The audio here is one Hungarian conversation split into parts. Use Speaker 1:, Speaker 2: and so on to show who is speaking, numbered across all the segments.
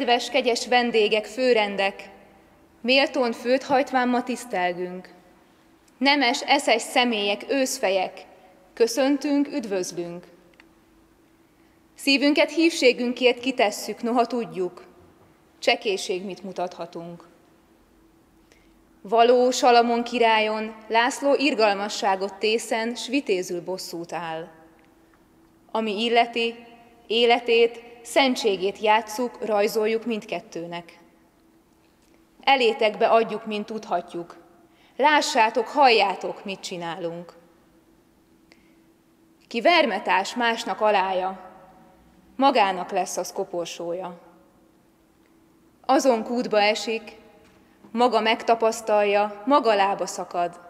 Speaker 1: Kedves, kegyes vendégek, főrendek, méltón főt hajtván ma tisztelgünk. Nemes, eszes személyek, őszfejek, köszöntünk, üdvözlünk. Szívünket hívségünkért kitesszük, noha tudjuk, csekéség mit mutathatunk. Való Salamon királyon László irgalmasságot tészen, s vitézül bosszút áll. Ami illeti, életét, szentségét játsszuk, rajzoljuk mindkettőnek. Elétekbe adjuk, mint tudhatjuk. Lássátok, halljátok, mit csinálunk. Ki vermetás másnak alája, magának lesz az koporsója. Azon kútba esik, maga megtapasztalja, maga lába szakad.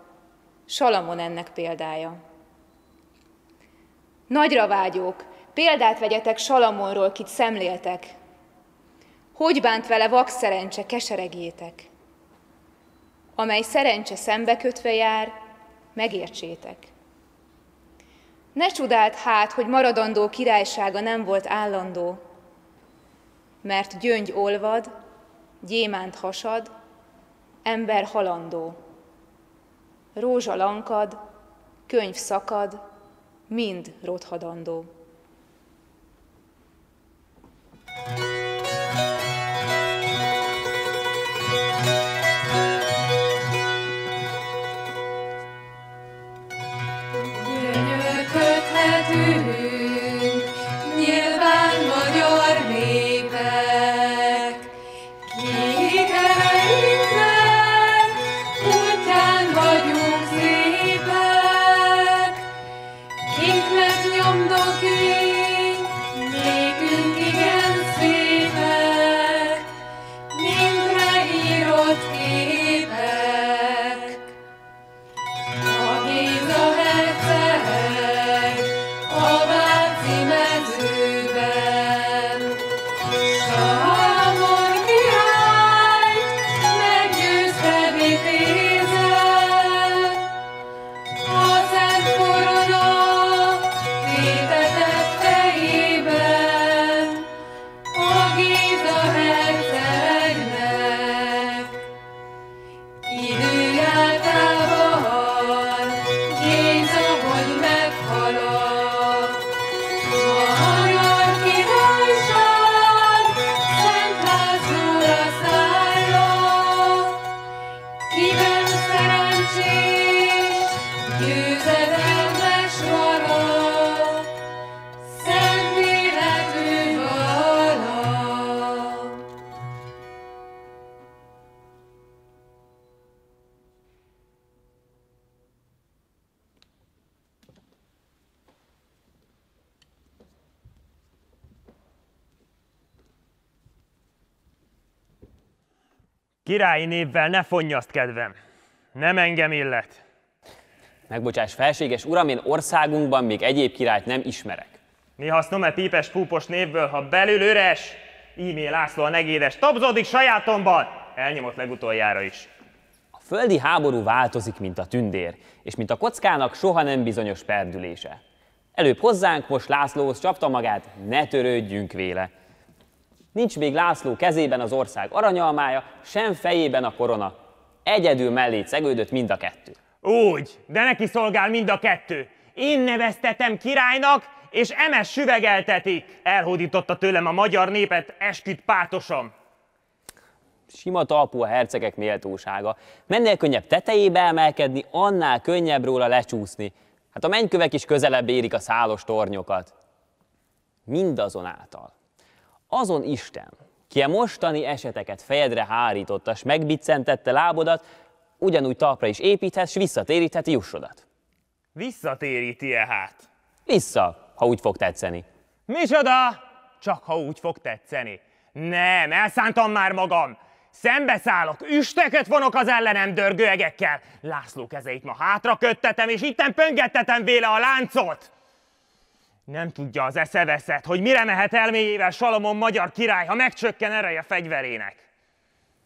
Speaker 1: Salamon ennek példája. Nagyra vágyók, példát vegyetek Salamonról, kit szemléltek. Hogy bánt vele vak szerencse, keseregétek. Amely szerencse szembekötve jár, megértsétek. Ne csodált hát, hogy maradandó királysága nem volt állandó, mert gyöngy olvad, gyémánt hasad, ember halandó. Rózsa lankad, könyv szakad, mind rothadandó.
Speaker 2: Királyi névvel ne fonnyaszt, kedvem. Nem engem illet.
Speaker 3: Megbocsáss, felséges uram, én országunkban még egyéb királyt nem ismerek.
Speaker 2: Mi hasznom-e pípes púpos névből, ha belül üres? Ímé László a negédes, tapzódik sajátomban! Elnyomott legutoljára is.
Speaker 3: A földi háború változik, mint a tündér, és mint a kockának soha nem bizonyos perdülése. Előbb hozzánk, most Lászlóhoz csapta magát, ne törődjünk véle. Nincs még László kezében az ország aranyalmája, sem fejében a korona. Egyedül mellé szegődött mind a kettő.
Speaker 2: Úgy, de neki szolgál mind a kettő. Én neveztetem királynak, és emes süvegeltetik. Elhódította tőlem a magyar népet esküt pátosom.
Speaker 3: Sima talpú a hercegek méltósága. Mennél könnyebb tetejébe emelkedni, annál könnyebb róla lecsúszni. Hát a mennykövek is közelebb érik a szálos tornyokat. Mindazonáltal azon Isten, ki a mostani eseteket fejedre hárította, s megbiccentette lábodat, ugyanúgy talpra is építhet, s visszatérítheti jussodat.
Speaker 2: Visszatéríti-e hát?
Speaker 3: Vissza, ha úgy fog tetszeni.
Speaker 2: Micsoda? Csak ha úgy fog tetszeni. Nem, elszántam már magam. Szembeszállok, üsteket vonok az ellenem dörgőegekkel. László kezeit ma hátra köttetem, és itten pöngettetem véle a láncot. Nem tudja az eszeveszet, hogy mire mehet elméjével Salamon magyar király, ha megcsökken ereje fegyverének.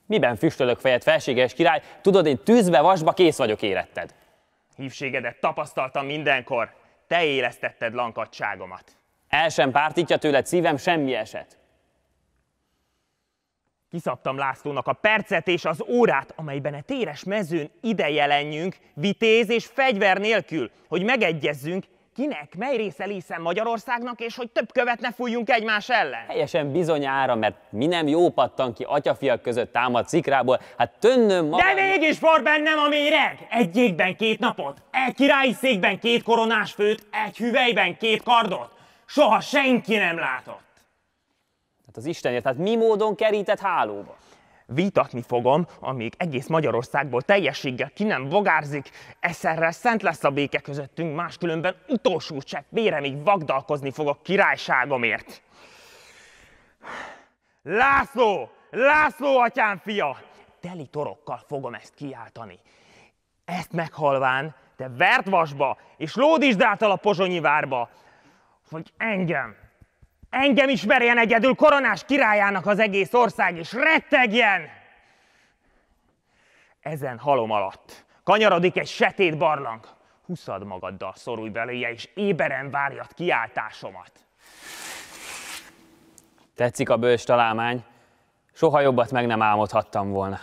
Speaker 3: Miben füstölök fejed, felséges király? Tudod, én tűzbe, vasba kész vagyok éretted.
Speaker 2: Hívségedet tapasztaltam mindenkor. Te élesztetted lankadságomat.
Speaker 3: El sem pártítja tőled szívem semmi eset.
Speaker 2: Kiszabtam Lászlónak a percet és az órát, amelyben a téres mezőn ide jelenjünk, vitéz és fegyver nélkül, hogy megegyezzünk, kinek, mely része lészen Magyarországnak, és hogy több követ ne fújjunk egymás ellen.
Speaker 3: Helyesen bizonyára, mert mi nem jó pattan ki atyafiak között támad szikrából, hát tönnöm ma...
Speaker 2: De mégis for bennem a méreg! Egy jégben két napot, egy királyi székben két koronás főt, egy hüvelyben két kardot. Soha senki nem látott.
Speaker 3: Hát az Istenért, hát mi módon kerített hálóba?
Speaker 2: Vítatni fogom, amíg egész Magyarországból teljességgel ki nem bogárzik, eszerrel szent lesz a béke közöttünk, máskülönben utolsó csepp véremig vagdalkozni fogok királyságomért. László! László atyám fia! Teli torokkal fogom ezt kiáltani. Ezt meghalván te vert vasba, és lódítsd által a pozsonyi várba, hogy engem, engem ismerjen egyedül koronás királyának az egész ország, és rettegjen! Ezen halom alatt kanyarodik egy setét barlang. Huszad magaddal szorulj beléje, és éberen várjad kiáltásomat.
Speaker 3: Tetszik a bős találmány. Soha jobbat meg nem álmodhattam volna.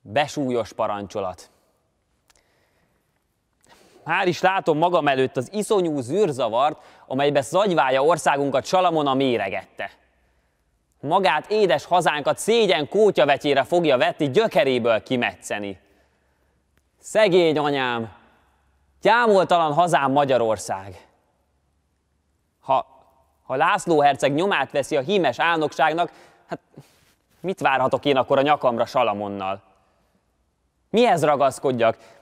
Speaker 3: Besúlyos parancsolat. Már is látom magam előtt az iszonyú zűrzavart, amelybe zagyvája országunkat Salamona méregette. Magát édes hazánkat szégyen kótyavetyére fogja vetni, gyökeréből kimetszeni. Szegény anyám, gyámoltalan hazám Magyarország. Ha, ha László herceg nyomát veszi a hímes álnokságnak, hát mit várhatok én akkor a nyakamra Salamonnal? Mihez ragaszkodjak?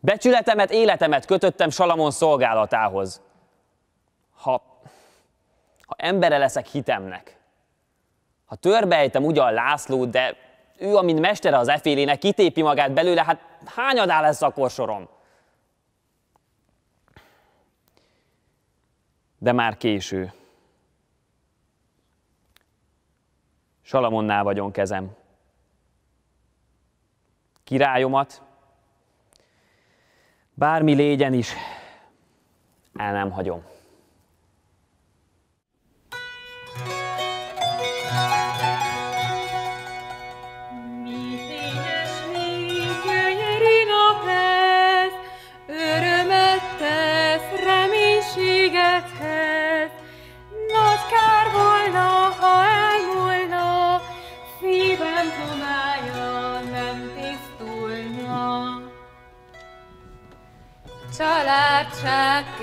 Speaker 3: Becsületemet, életemet kötöttem Salamon szolgálatához. Ha, ha embere leszek hitemnek, ha törbejtem ugyan Lászlót, de ő, amint mestere az efélének, kitépi magát belőle, hát hányadá lesz a korsorom? De már késő. Salamonnál vagyon kezem. Királyomat, bármi légyen is, el nem hagyom.
Speaker 1: csak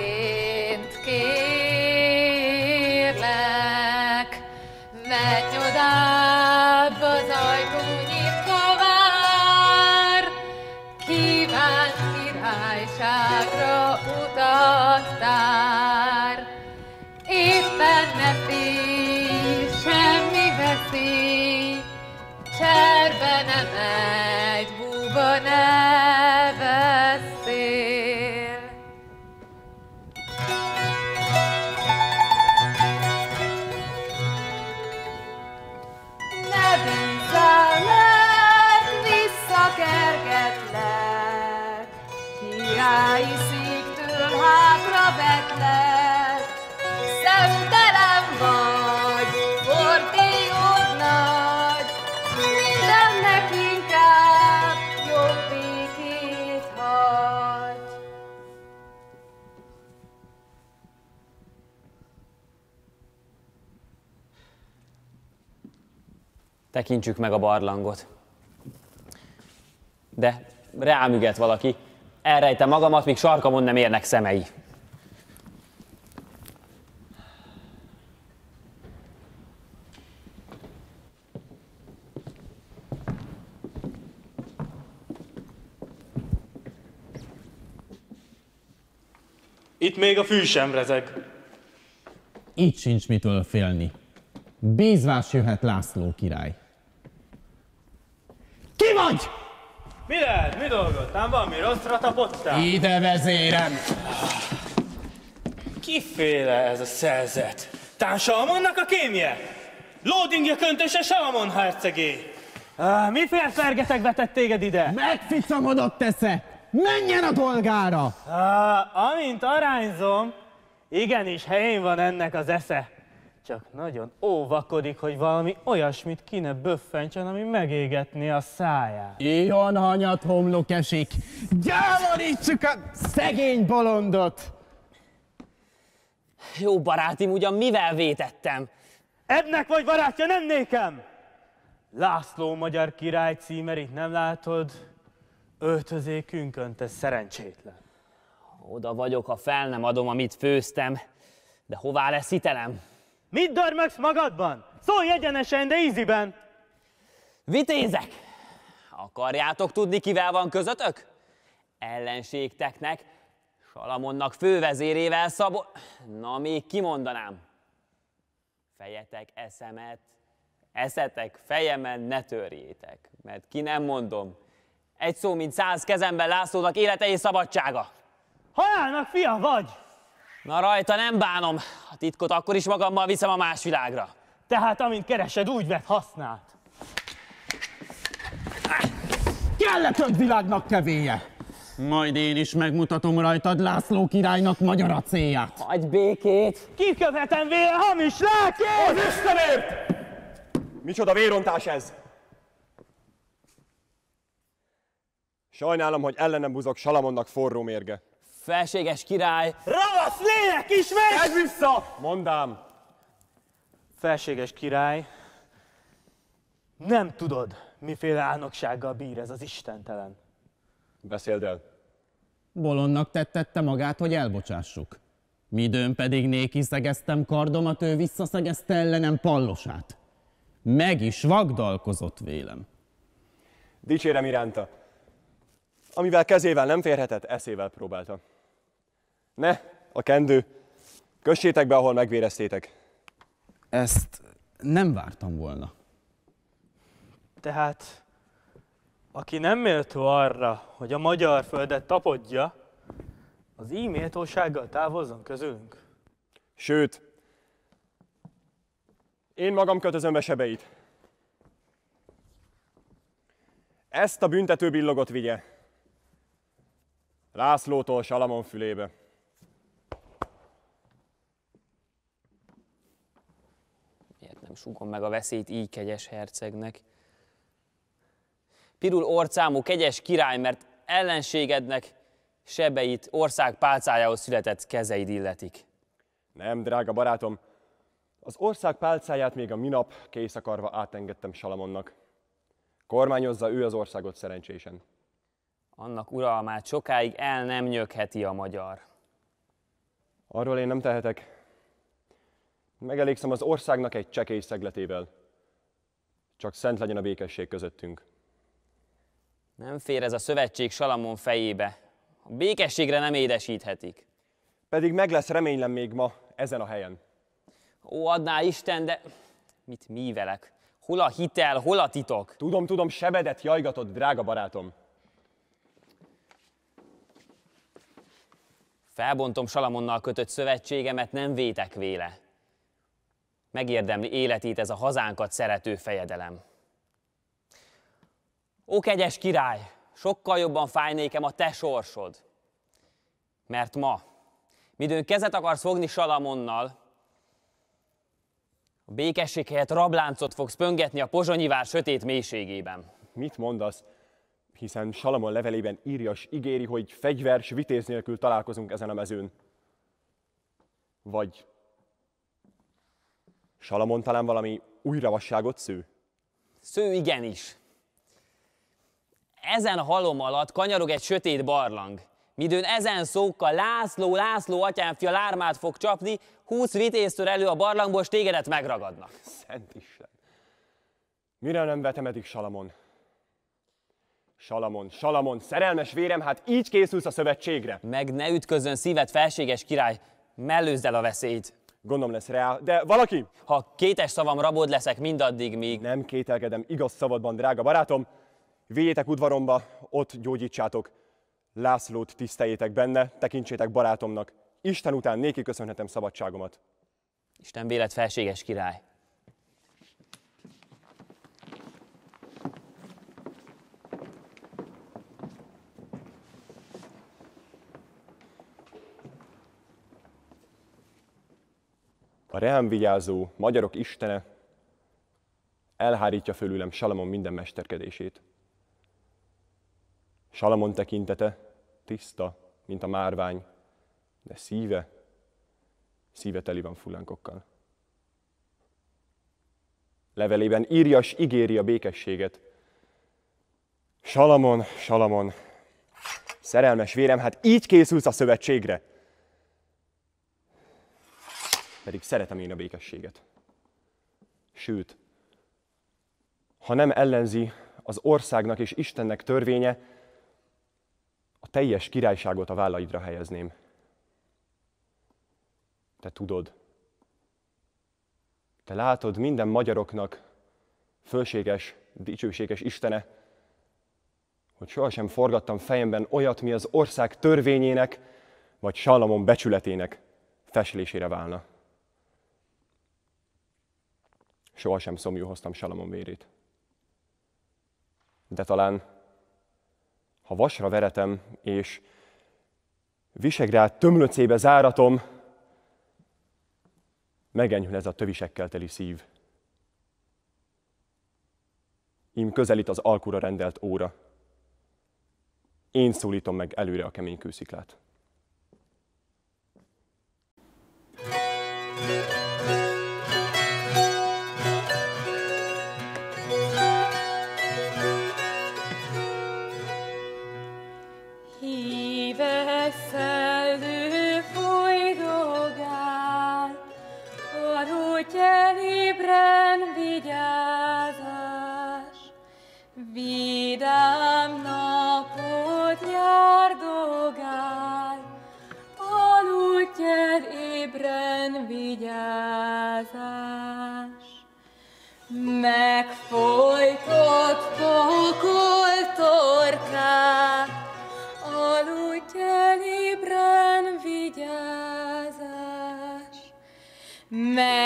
Speaker 3: Tekintsük meg a barlangot. De rám üget valaki. Elrejtem magamat, míg sarkamon nem érnek szemei.
Speaker 4: Itt még a fű sem rezeg.
Speaker 5: Itt sincs mitől félni. Bízvás jöhet László király. Vagy?
Speaker 4: Mi lehet? Mi dolgod? Tám valami rosszra tapottál?
Speaker 5: Ide vezérem!
Speaker 4: Kiféle ez a szerzet? Tán Salamonnak a kémje? Lódingja köntöse Salamon hercegé. Ah, miféle fergeteg vetett téged ide?
Speaker 5: Megficamodott esze! Menjen a dolgára!
Speaker 4: Á, amint arányzom, igenis helyén van ennek az esze. Csak nagyon óvakodik, hogy valami olyasmit ki ne böffentsen, ami megégetné a száját.
Speaker 5: Ilyen hanyat homlok esik. Gyámorítsuk a szegény bolondot!
Speaker 3: Jó barátim, ugyan mivel vétettem?
Speaker 4: Ednek vagy barátja, nem nékem! László magyar király címerét nem látod? Öltözékünkön, te szerencsétlen.
Speaker 3: Oda vagyok, ha fel nem adom, amit főztem. De hová lesz hitelem?
Speaker 4: Mit dörmögsz magadban? Szólj egyenesen, de íziben!
Speaker 3: Vitézek! Akarjátok tudni, kivel van közötök? Ellenségteknek, Salamonnak fővezérével Szabo... Na, még kimondanám. Fejetek eszemet, eszetek fejemen ne törjétek, mert ki nem mondom. Egy szó, mint száz kezemben Lászlónak élete és szabadsága.
Speaker 4: Halálnak fia vagy!
Speaker 3: Na rajta nem bánom, a titkot akkor is magammal viszem a más világra.
Speaker 4: Tehát amint keresed, úgy vett hasznát.
Speaker 5: Kell-e több világnak kevéje? Majd én is megmutatom rajtad László királynak magyar a célját.
Speaker 3: Hagy békét!
Speaker 4: Kikövetem véle hamis lelkét!
Speaker 6: Az Istenért! Micsoda vérontás ez? Sajnálom, hogy ellenem buzog Salamonnak forró mérge.
Speaker 3: Felséges király,
Speaker 4: Ravasz lélek ismer!
Speaker 6: Tedd vissza! Mondám,
Speaker 4: Felséges király, nem tudod, miféle álnoksággal bír ez az istentelen.
Speaker 6: beszéld el.
Speaker 5: Bolondnak tettette magát, hogy elbocsássuk. Midőn pedig néki szegeztem kardomat, ő visszaszegezte ellenem pallosát. Meg is vagdalkozott vélem.
Speaker 6: Dicsérem iránta. Amivel kezével nem férhetett, eszével próbálta. Ne, a kendő. Kössétek be, ahol megvéreztétek.
Speaker 5: Ezt nem vártam volna.
Speaker 4: Tehát, aki nem méltó arra, hogy a magyar földet tapodja, az így méltósággal távozzon közülünk.
Speaker 6: Sőt, én magam kötözöm be sebeit. Ezt a büntető billogot vigye. Lászlótól Salamon fülébe.
Speaker 3: Súgom meg a veszélyt így kegyes hercegnek? Pirul orcámú kegyes király, mert ellenségednek sebeit ország pálcájához született kezeid illetik.
Speaker 6: Nem, drága barátom, az ország pálcáját még a minap kész akarva átengedtem Salamonnak. Kormányozza ő az országot szerencsésen.
Speaker 3: Annak uralmát sokáig el nem nyögheti a magyar.
Speaker 6: Arról én nem tehetek. Megelégszem az országnak egy csekély szegletével. Csak szent legyen a békesség közöttünk.
Speaker 3: Nem fér ez a szövetség Salamon fejébe. A békességre nem édesíthetik.
Speaker 6: Pedig meg lesz reménylem még ma ezen a helyen.
Speaker 3: Ó, adná Isten, de mit mívelek? Hol a hitel, hol a titok?
Speaker 6: Tudom, tudom, sebedet jajgatod, drága barátom.
Speaker 3: Felbontom Salamonnal kötött szövetségemet, nem vétek véle. Megérdemli életét ez a hazánkat szerető fejedelem. Ó, kegyes király, sokkal jobban fáj nékem a te sorsod. Mert ma, midőn kezet akarsz fogni Salamonnal, a békesség helyett rabláncot fogsz pöngetni a pozsonyi sötét mélységében.
Speaker 6: Mit mondasz? Hiszen Salamon levelében írja s ígéri, hogy fegyvers vitéz nélkül találkozunk ezen a mezőn. Vagy Salamon talán valami új ravasságot sző?
Speaker 3: Sző igenis. Ezen halom alatt kanyarog egy sötét barlang. Midőn ezen szókkal László, László atyámfia lármát fog csapni, húsz vitéztől elő a barlangból, és tégedet megragadnak.
Speaker 6: Szent Isten! Mire nem vetemedik Salamon? Salamon, Salamon, szerelmes vérem, hát így készülsz a szövetségre.
Speaker 3: Meg ne ütközön szíved, felséges király, mellőzd el a veszélyt.
Speaker 6: Gondom lesz reál, de valaki?
Speaker 3: Ha kétes szavam rabod leszek mindaddig, míg...
Speaker 6: Nem kételkedem igaz szabadban, drága barátom. Vigyétek udvaromba, ott gyógyítsátok. Lászlót tiszteljétek benne, tekintsétek barátomnak. Isten után néki köszönhetem szabadságomat.
Speaker 3: Isten vélet felséges király.
Speaker 6: A rám vigyázó magyarok istene elhárítja fölülem Salamon minden mesterkedését. Salamon tekintete tiszta, mint a márvány, de szíve, szíve teli van fullánkokkal. Levelében írja és ígéri a békességet. Salamon, Salamon, szerelmes vérem, hát így készülsz a szövetségre. Pedig szeretem én a békességet. Sőt, ha nem ellenzi az országnak és Istennek törvénye, a teljes királyságot a vállaidra helyezném. Te tudod, te látod minden magyaroknak fölséges, dicsőséges Istene, hogy sohasem forgattam fejemben olyat, mi az ország törvényének, vagy Salamon becsületének feslésére válna. Sohasem szomjúhoztam Salamon vérét. De talán, ha vasra veretem, és Visegrád tömlöcébe záratom, megenyhül ez a tövisekkel teli szív. Ím közelít az alkura rendelt óra. Én szólítom meg előre a kemény kősziklát.
Speaker 7: Híves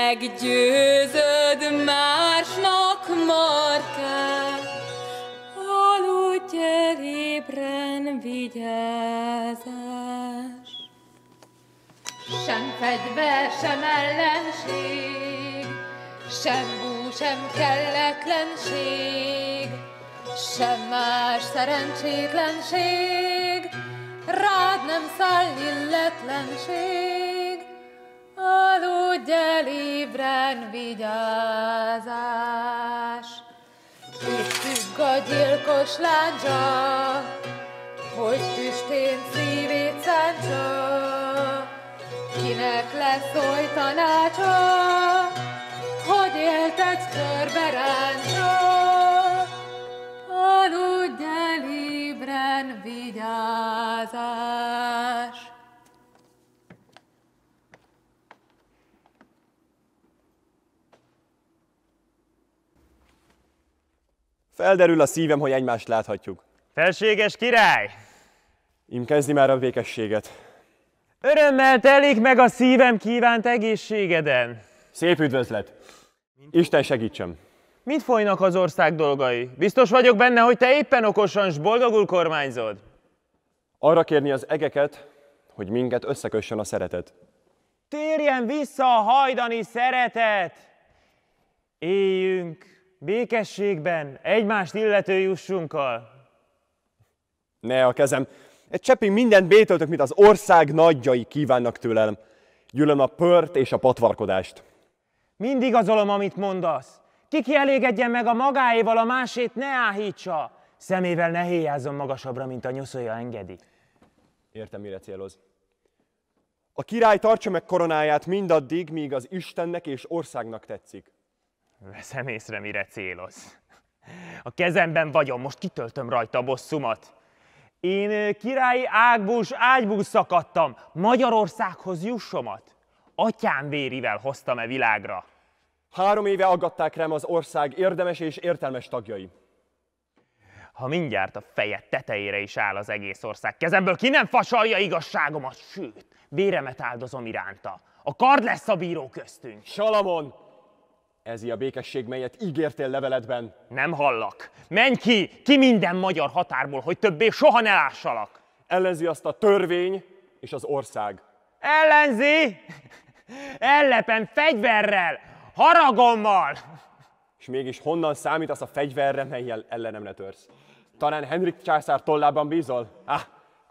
Speaker 7: Meggyőzöd másnak markát, aludj el ébren vigyázás.
Speaker 1: Sem fegyver, sem ellenség, sem bú, sem kelletlenség, sem más szerencsétlenség, rád nem száll illetlenség. Aludj el ébren vigyázás, függ a gyilkos láncsa, hogy tüstén szívét szántsa. Kinek lesz oly tanácsa, hogy éltet körbe ráncsa? Aludj el ébren vigyázás.
Speaker 6: Felderül a szívem, hogy egymást láthatjuk.
Speaker 2: Felséges király!
Speaker 6: Ím kezdi már a békességet.
Speaker 2: Örömmel telik meg a szívem kívánt egészségeden.
Speaker 6: Szép üdvözlet! Isten segítsem!
Speaker 2: Mit folynak az ország dolgai? Biztos vagyok benne, hogy te éppen okosan s boldogul kormányzod.
Speaker 6: Arra kérni az egeket, hogy minket összekössön a szeretet.
Speaker 2: Térjen vissza a hajdani szeretet! Éljünk békességben, egymást illető jussunkkal.
Speaker 6: Ne a kezem! Egy cseppig mindent bétöltök, mit az ország nagyjai kívánnak tőlem. Gyűlöm a pört és a patvarkodást.
Speaker 2: Mind igazolom, amit mondasz. Ki kielégedjen meg a magáéval, a másét ne áhítsa. Szemével ne héjázzon magasabbra, mint a nyoszolja engedi.
Speaker 6: Értem, mire céloz. A király tartsa meg koronáját mindaddig, míg az Istennek és országnak tetszik.
Speaker 2: Veszem észre, mire céloz. A kezemben vagyom, most kitöltöm rajta a bosszumat. Én királyi ágból s ágyból szakadtam, Magyarországhoz jussomat. Atyám vérivel hoztam-e világra.
Speaker 6: Három éve aggatták rám az ország érdemes és értelmes tagjai.
Speaker 2: Ha mindjárt a fejed tetejére is áll az egész ország kezemből, ki nem fasalja igazságomat, sőt, véremet áldozom iránta. A kard lesz a bíró köztünk.
Speaker 6: Salamon! Ez a békesség, melyet ígértél leveledben.
Speaker 2: Nem hallak. Menj ki, ki minden magyar határból, hogy többé soha ne lássalak.
Speaker 6: Ellenzi azt a törvény és az ország.
Speaker 2: Ellenzi? Ellepem fegyverrel, haragommal.
Speaker 6: És mégis honnan számítasz a fegyverre, melyel ellenem ne törsz? Talán Henrik császár tollában bízol? Ah,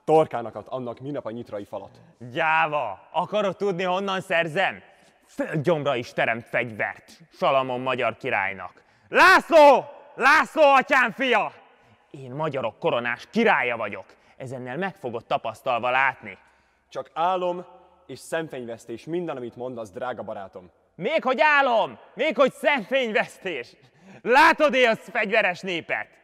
Speaker 6: torkának ad annak minap a nyitrai falat.
Speaker 2: Gyáva, akarod tudni, honnan szerzem? Földgyomra is teremt fegyvert, Salamon magyar királynak. László! László atyám fia! Én magyarok koronás királya vagyok. Ezennel meg fogod tapasztalva látni.
Speaker 6: Csak álom és szemfényvesztés minden, amit mondasz, drága barátom.
Speaker 2: Még hogy álom, még hogy szemfényvesztés. Látod-e az fegyveres népet?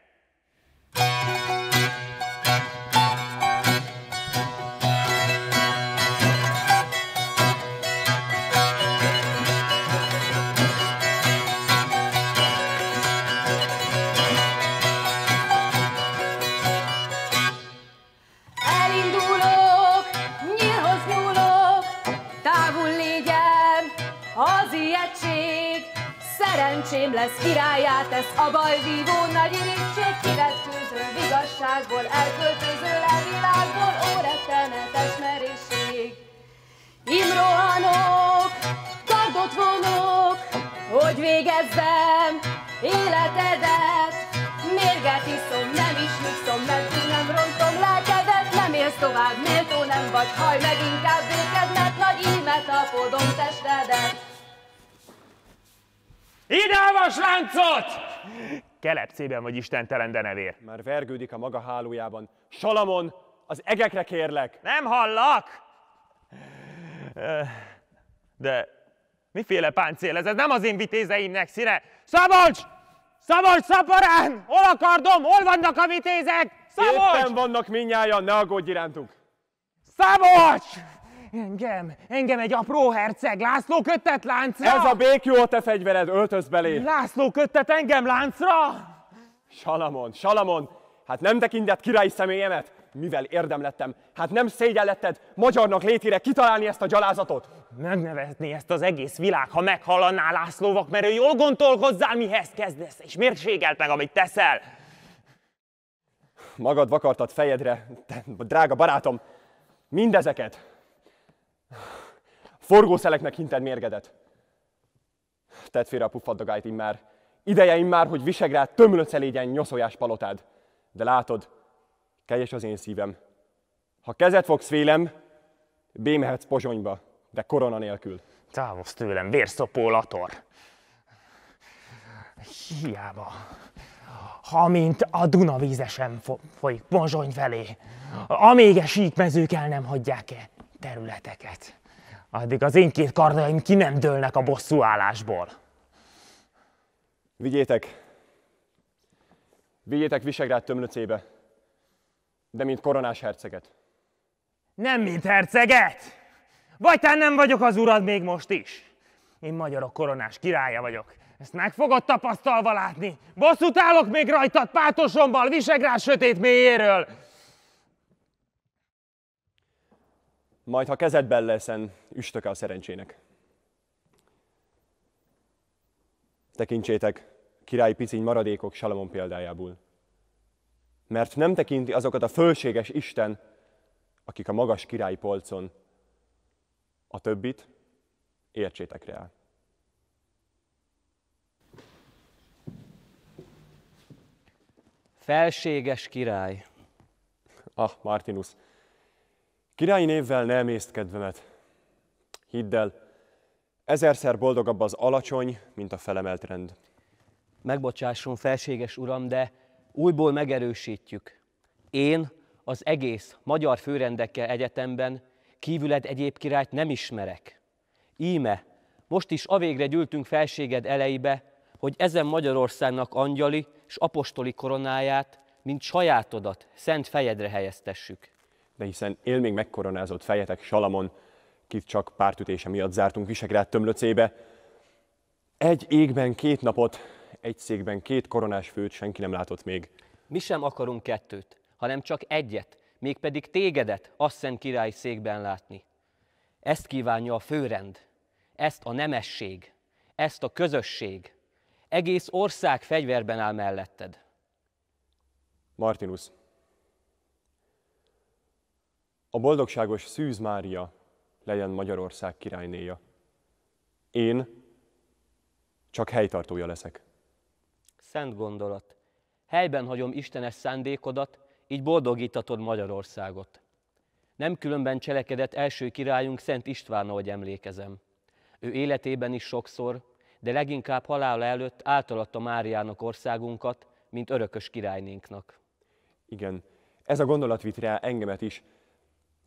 Speaker 7: Lesz királyát tesz a bajvívó nagy irítség, kivetkőző vigasságból, elköltöző levilágból, ó rettenetes merészség. Imrohanok, kardot vonok, hogy végezzem életedet. Mérget iszom, nem is nyugszom, mert nem rontom lelkedet. Nem élsz tovább, méltó nem vagy, haj meg inkább béked, mert nagy ímet apodom testedet.
Speaker 2: Ide a vasláncot! Kelepcében vagy istentelen denevér.
Speaker 6: Már vergődik a maga hálójában. Salamon, az egekre kérlek!
Speaker 2: Nem hallak? De miféle páncél ez? Ez nem az én vitézeimnek színe. Szabolcs! Szabolcs, szaporán! Hol a kardom? Hol vannak a vitézek? Szabolcs!
Speaker 6: Éppen vannak minnyájan, ne aggódj irántuk!
Speaker 2: Szabolcs! Engem, engem egy apró herceg, László köttet láncra!
Speaker 6: Ez a békjó te fegyvered, öltöz belé!
Speaker 2: László köttet engem láncra!
Speaker 6: Salamon, Salamon, hát nem tekintett királyi személyemet? Mivel érdemlettem? Hát nem szégyelletted magyarnak létére kitalálni ezt a gyalázatot?
Speaker 2: Megnevezni ezt az egész világ, ha meghallaná Lászlóvak, mert ő jól gondolkozzál, mihez kezdesz, és miért ségelt meg, amit teszel?
Speaker 6: Magad vakartad fejedre, te, drága barátom, mindezeket. Forgószeleknek hinted mérgedet. Tedd félre a puffaddagályt immár. Ideje immár, hogy Visegrád tömlöce légyen nyoszójás palotád. De látod, kegyes az én szívem. Ha kezet fogsz vélem, bémehetsz pozsonyba, de korona nélkül.
Speaker 2: Távozz tőlem, vérszopó lator. Hiába. Ha mint a Dunavízesen fo- folyik Pozsony felé, amíg a síkmezők el nem hagyják-e területeket, addig az én két kardaim ki nem dőlnek a bosszúállásból.
Speaker 6: Vigyétek, vigyétek Visegrád tömlöcébe, de mint koronás herceget.
Speaker 2: Nem mint herceget! Vagy te nem vagyok az urad még most is? Én magyarok koronás királya vagyok. Ezt meg fogod tapasztalva látni. Bosszút állok még rajtad pátosommal, Visegrád sötét mélyéről.
Speaker 6: Majd, ha kezedben leszen, üstöke a szerencsének. Tekintsétek, királyi piciny maradékok Salamon példájából. Mert nem tekinti azokat a fölséges Isten, akik a magas királyi polcon. A többit értsétek rá.
Speaker 8: Felséges király,
Speaker 6: Ah, Martinus, királyi névvel ne emészt kedvemet. Hidd el, ezerszer boldogabb az alacsony, mint a felemelt rend.
Speaker 8: megbocsásson felséges uram, de újból megerősítjük. Én az egész magyar főrendekkel egyetemben kívüled egyéb királyt nem ismerek. Íme, most is avégre gyűltünk felséged elejébe, hogy ezen Magyarországnak angyali és apostoli koronáját, mint sajátodat, szent fejedre helyeztessük.
Speaker 6: De hiszen él még megkoronázott fejetek Salamon, kit csak pártütése miatt zártunk Visegrád tömlöcébe. Egy égben két napot, egy székben két koronás főt senki nem látott még.
Speaker 8: Mi sem akarunk kettőt, hanem csak egyet, mégpedig tégedet asszent király székben látni. Ezt kívánja a főrend, ezt a nemesség, ezt a közösség. Egész ország fegyverben áll melletted.
Speaker 6: Martinus, a boldogságos Szűz Mária legyen Magyarország királynéja. Én csak helytartója leszek.
Speaker 8: Szent gondolat. Helyben hagyom Istenes szándékodat, így boldogítatod Magyarországot. Nem különben cselekedett első királyunk Szent István, ahogy emlékezem. Ő életében is sokszor, de leginkább halála előtt átalatta Máriának országunkat, mint örökös királynénknak.
Speaker 6: Igen, ez a gondolat vitt rá engemet is,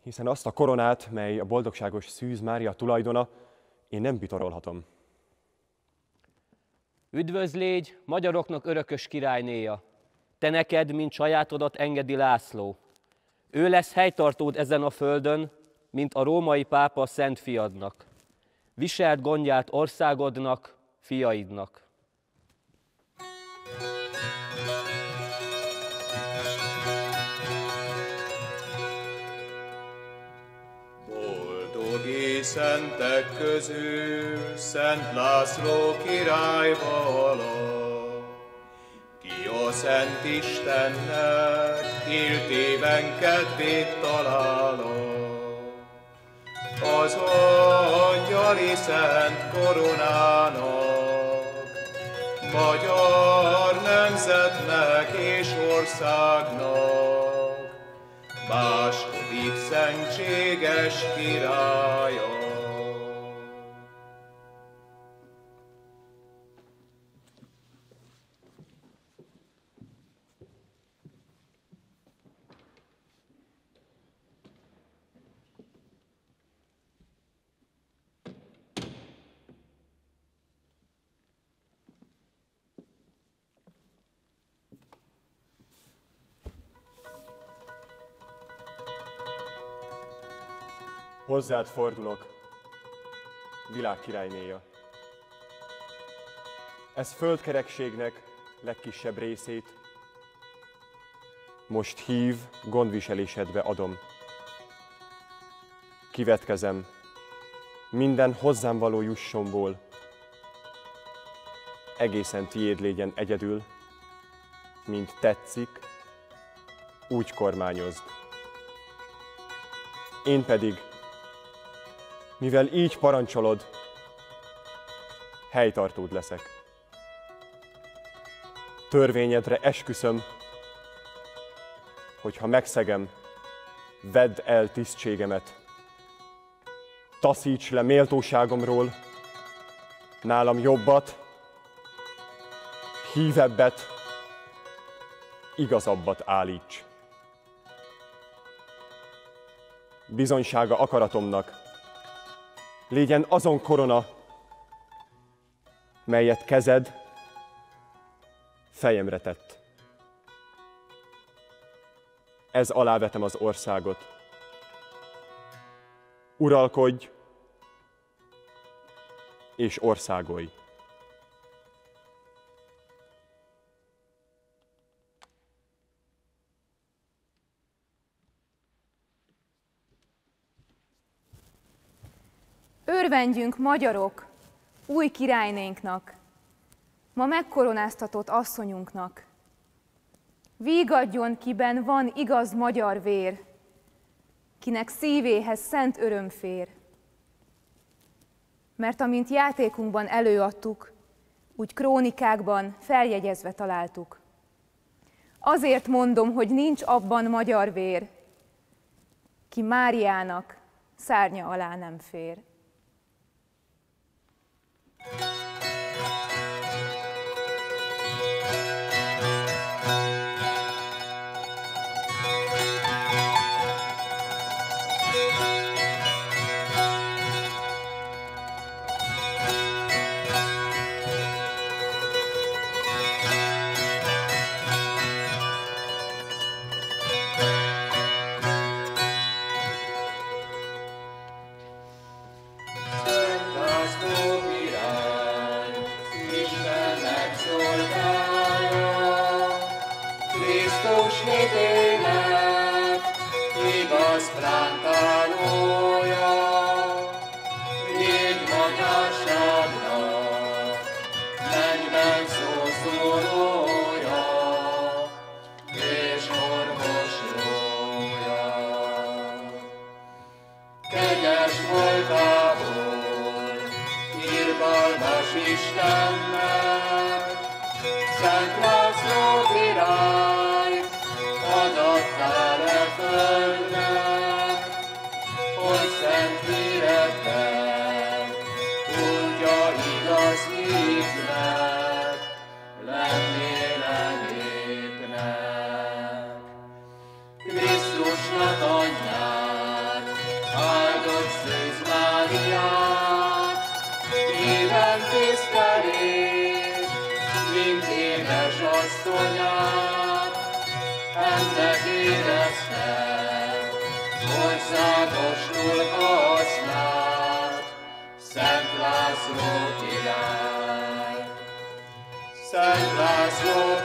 Speaker 6: hiszen azt a koronát, mely a boldogságos Szűz Mária tulajdona, én nem bitorolhatom.
Speaker 8: Üdvözlégy, magyaroknak örökös királynéja! Te neked, mint sajátodat engedi László. Ő lesz helytartód ezen a földön, mint a római pápa szent fiadnak. Viselt gondját országodnak, fiaidnak.
Speaker 9: Szentek közül Szent László király vala, ki a Szent Istennek éltében kedvét találja. Az angyali szent koronának, magyar nemzetnek és országnak, második szentséges királya.
Speaker 6: Hozzád fordulok, világ királynéja. Ez földkerekségnek legkisebb részét most hív, gondviselésedbe adom. Kivetkezem, minden hozzám való jussomból, egészen tiéd légyen egyedül, mint tetszik, úgy kormányozd. Én pedig mivel így parancsolod, helytartód leszek. Törvényedre esküszöm, hogy ha megszegem, vedd el tisztségemet. Taszíts le méltóságomról, nálam jobbat, hívebbet, igazabbat állíts. Bizonysága akaratomnak, Légyen azon korona, melyet kezed fejemre tett. Ez alávetem az országot. Uralkodj és országolj.
Speaker 10: Örvendjünk magyarok, új királynénknak, ma megkoronáztatott asszonyunknak. Vígadjon, kiben van igaz magyar vér, kinek szívéhez szent öröm fér. Mert amint játékunkban előadtuk, úgy krónikákban feljegyezve találtuk. Azért mondom, hogy nincs abban magyar vér, ki Máriának szárnya alá nem fér.
Speaker 9: László